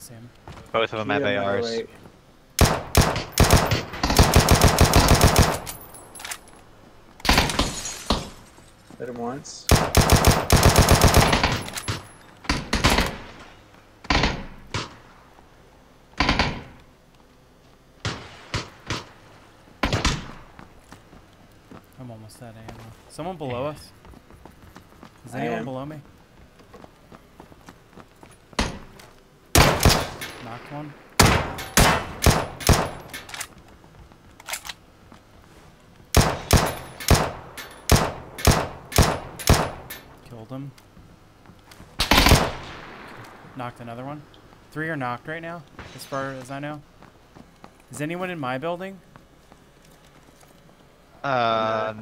see him. Both of them have Three on my ARs. right. Hit him once. I'm almost at ammo. Someone below us? Is anyone below me? Knocked one. Killed him. Knocked another one. Three are knocked right now, as far as I know. Is anyone in my building? Uh,